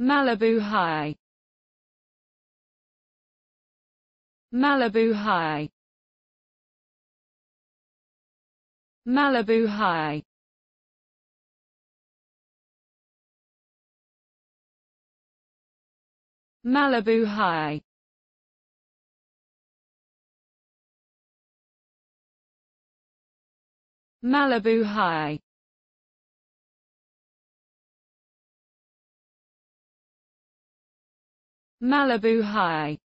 Malibu High. Malibu High. Malibu High. Malibu High. Malibu High Malibu High